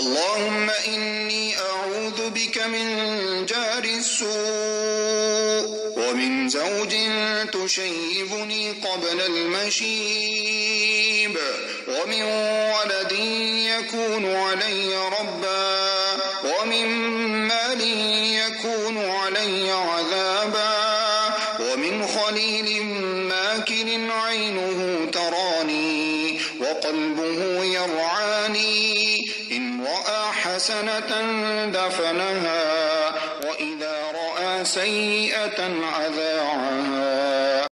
اللهم إني أعوذ بك من جار السوء ومن زوج تشيبني قبل المشيب ومن ولد يكون علي ربا ومن مال يكون علي عذابا ومن خليل ماكن عينه تراني وقلبه يرعاني حسنة دفنها وإذا رأى سيئة عذاعها.